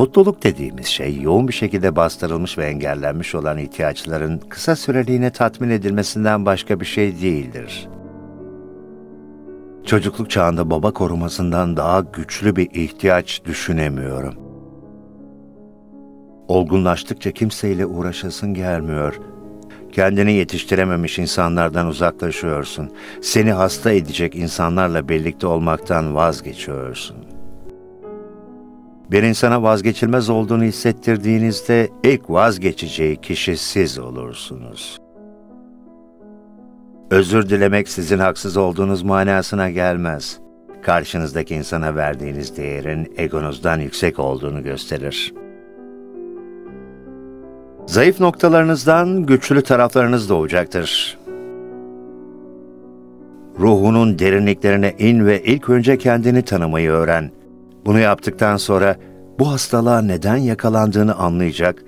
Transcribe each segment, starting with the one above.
Mutluluk dediğimiz şey yoğun bir şekilde bastırılmış ve engellenmiş olan ihtiyaçların kısa süreliğine tatmin edilmesinden başka bir şey değildir. Çocukluk çağında baba korumasından daha güçlü bir ihtiyaç düşünemiyorum. Olgunlaştıkça kimseyle uğraşasın gelmiyor. Kendini yetiştirememiş insanlardan uzaklaşıyorsun. Seni hasta edecek insanlarla birlikte olmaktan vazgeçiyorsun. Bir insana vazgeçilmez olduğunu hissettirdiğinizde ilk vazgeçeceği kişi siz olursunuz. Özür dilemek sizin haksız olduğunuz manasına gelmez. Karşınızdaki insana verdiğiniz değerin egonuzdan yüksek olduğunu gösterir. Zayıf noktalarınızdan güçlü taraflarınız doğacaktır. Ruhunun derinliklerine in ve ilk önce kendini tanımayı öğren. Bunu yaptıktan sonra bu hastalığa neden yakalandığını anlayacak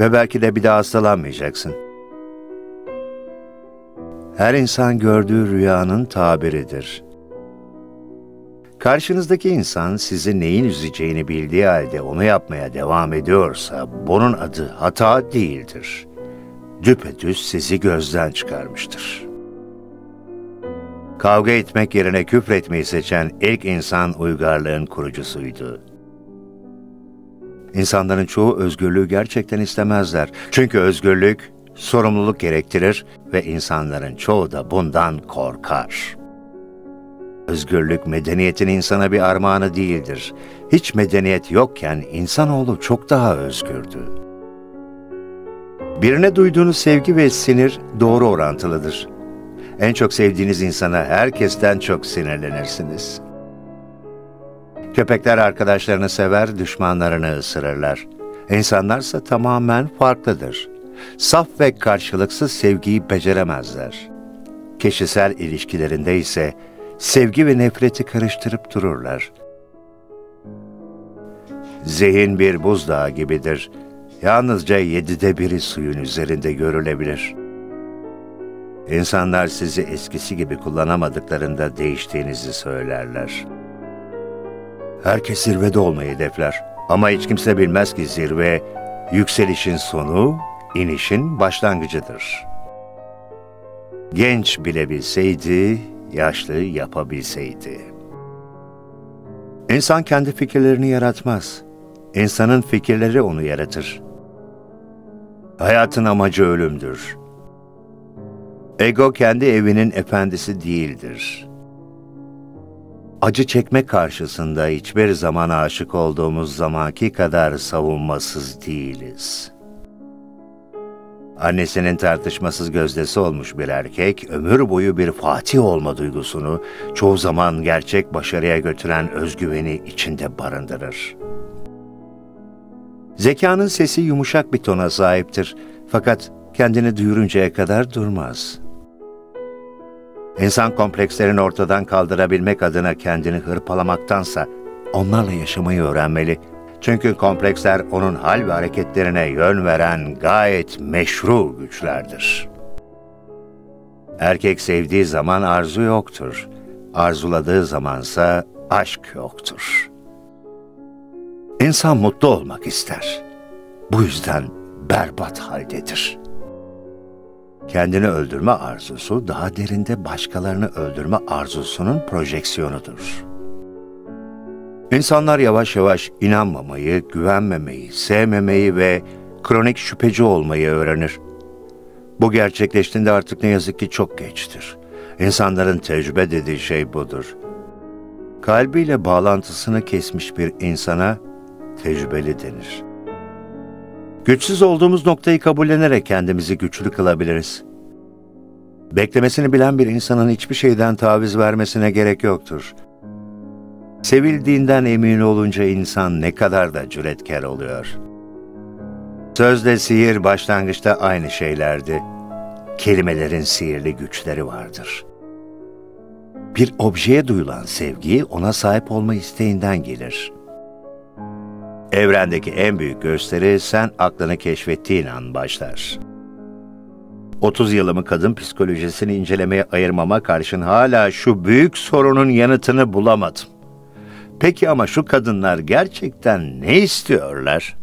ve belki de bir daha hastalanmayacaksın. Her insan gördüğü rüyanın tabiridir. Karşınızdaki insan sizi neyin üzeceğini bildiği halde onu yapmaya devam ediyorsa bunun adı hata değildir. Düpedüz sizi gözden çıkarmıştır. Kavga etmek yerine küfretmeyi seçen ilk insan uygarlığın kurucusuydu. İnsanların çoğu özgürlüğü gerçekten istemezler. Çünkü özgürlük sorumluluk gerektirir ve insanların çoğu da bundan korkar. Özgürlük medeniyetin insana bir armağanı değildir. Hiç medeniyet yokken insanoğlu çok daha özgürdü. Birine duyduğunuz sevgi ve sinir doğru orantılıdır. En çok sevdiğiniz insana herkesten çok sinirlenirsiniz. Köpekler arkadaşlarını sever, düşmanlarını ısırırlar. İnsanlarsa tamamen farklıdır. Saf ve karşılıksız sevgiyi beceremezler. Kişisel ilişkilerinde ise sevgi ve nefreti karıştırıp dururlar. Zihin bir buzdağı gibidir. Yalnızca yedide biri suyun üzerinde görülebilir. İnsanlar sizi eskisi gibi kullanamadıklarında değiştiğinizi söylerler. Herkes zirvede olmayı hedefler. Ama hiç kimse bilmez ki zirve, yükselişin sonu, inişin başlangıcıdır. Genç bilebilseydi, yaşlı yapabilseydi. İnsan kendi fikirlerini yaratmaz. İnsanın fikirleri onu yaratır. Hayatın amacı ölümdür. Ego kendi evinin efendisi değildir. Acı çekme karşısında hiçbir zaman aşık olduğumuz zamanki kadar savunmasız değiliz.'' Annesinin tartışmasız gözdesi olmuş bir erkek, ömür boyu bir fatih olma duygusunu, çoğu zaman gerçek başarıya götüren özgüveni içinde barındırır. Zekanın sesi yumuşak bir tona sahiptir fakat kendini duyuruncaya kadar durmaz. İnsan komplekslerini ortadan kaldırabilmek adına kendini hırpalamaktansa onlarla yaşamayı öğrenmeli çünkü kompleksler onun hal ve hareketlerine yön veren gayet meşru güçlerdir. Erkek sevdiği zaman arzu yoktur. Arzuladığı zamansa aşk yoktur. İnsan mutlu olmak ister. Bu yüzden berbat haldedir. Kendini öldürme arzusu daha derinde başkalarını öldürme arzusunun projeksiyonudur. İnsanlar yavaş yavaş inanmamayı, güvenmemeyi, sevmemeyi ve kronik şüpheci olmayı öğrenir. Bu gerçekleştiğinde artık ne yazık ki çok geçtir. İnsanların tecrübe dediği şey budur. Kalbiyle bağlantısını kesmiş bir insana tecrübeli denir. Güçsüz olduğumuz noktayı kabullenerek kendimizi güçlü kılabiliriz. Beklemesini bilen bir insanın hiçbir şeyden taviz vermesine gerek yoktur. Sevildiğinden emin olunca insan ne kadar da cüretkar oluyor. Sözde sihir başlangıçta aynı şeylerdi. Kelimelerin sihirli güçleri vardır. Bir objeye duyulan sevgi ona sahip olma isteğinden gelir. Evrendeki en büyük gösteri sen aklını keşfettiğin an başlar. 30 yılımı kadın psikolojisini incelemeye ayırmama karşın hala şu büyük sorunun yanıtını bulamadım. Peki ama şu kadınlar gerçekten ne istiyorlar?